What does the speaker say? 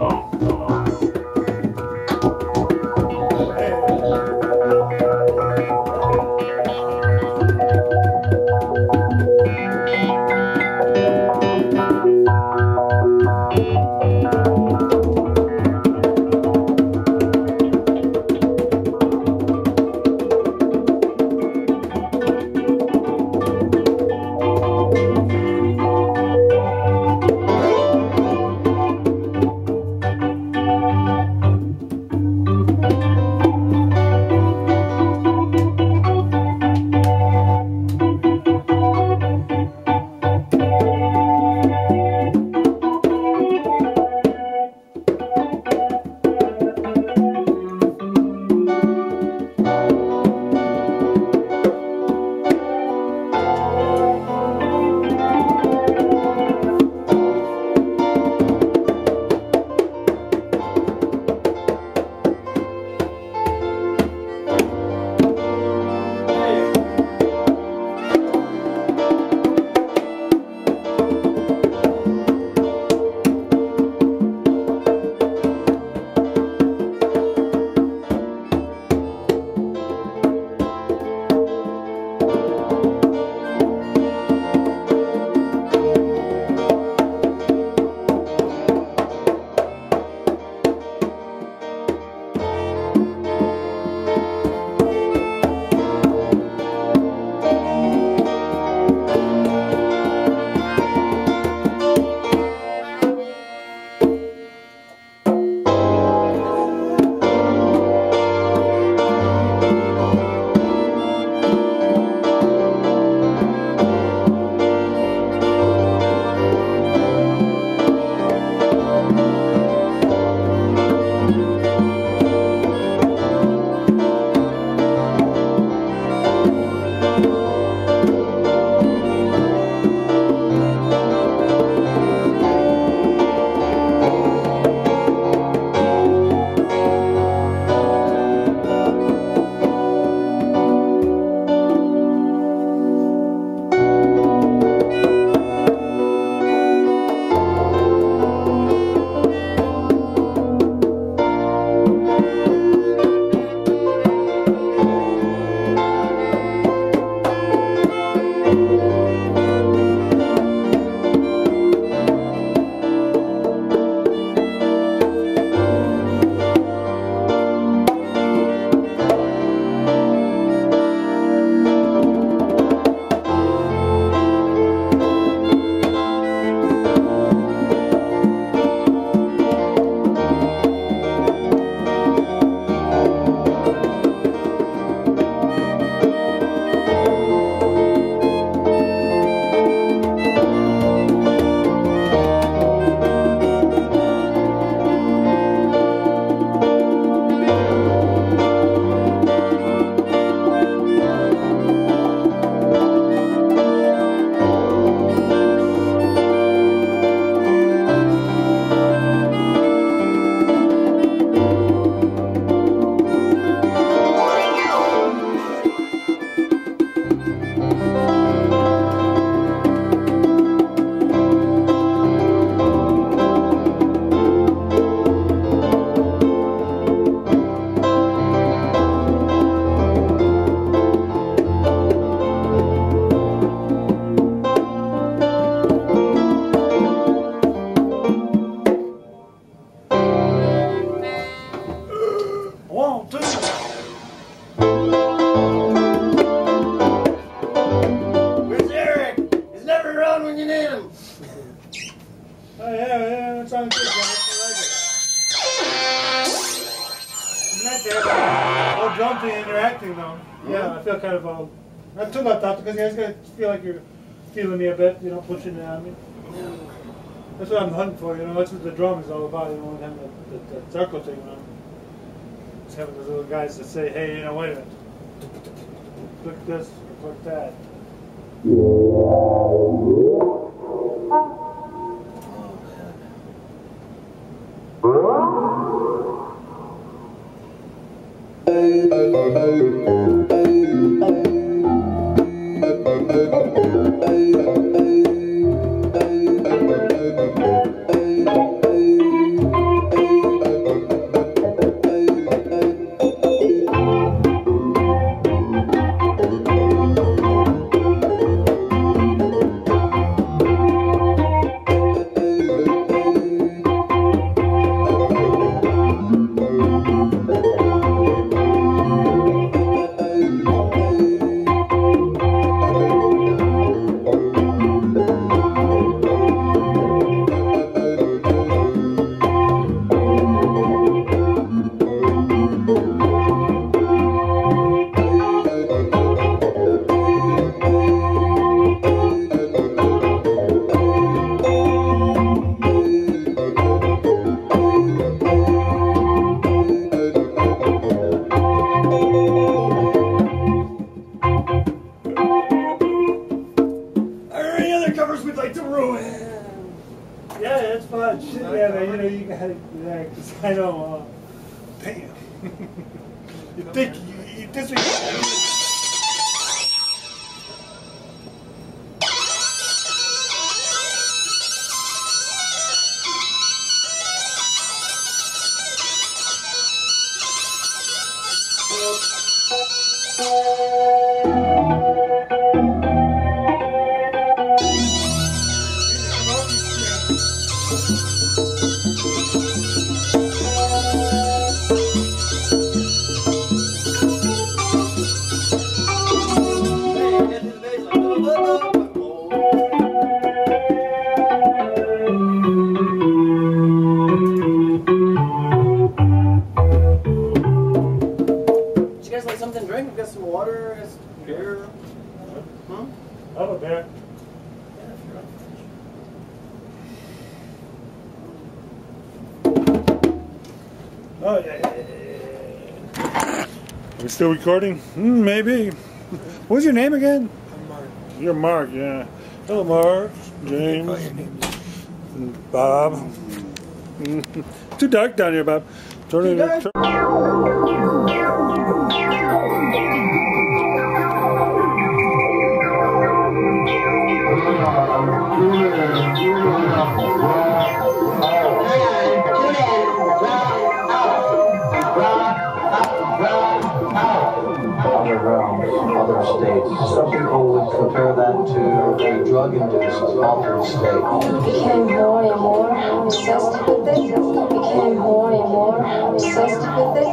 Oh. them. Oh, yeah, yeah, that sounds good, I like it. I'm not that and interacting though. Yeah, mm-hmm. I feel kind of old. Not too much, because you guys gotta feel like you're feeling me a bit, you know, pushing it on me. Mm-hmm. That's what I'm hunting for, you know, that's what the drum is all about, you know, having the, the, the circle thing, you know. Having those little guys that say, hey, you know, wait a minute. Click this, click that. We'd like to ruin? Yeah, it's fun. Shit, yeah, man, you know, you gotta, yeah, 'cause I know, uh, damn. you think, you, you. Did some water, some beer. A bear. Yeah, if you're up. Oh, yeah, yeah, yeah. Are we still recording? Hmm, maybe. What's your name again? I'm Mark. You're Mark, yeah. Hello, Mark. James. Call your name. and Bob. Too dark down here, Bob. Turn it. Other states. Some people would compare that to a drug-induced altered state. became more and more obsessed with it. Became more and more obsessed with it.